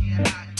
Yeah.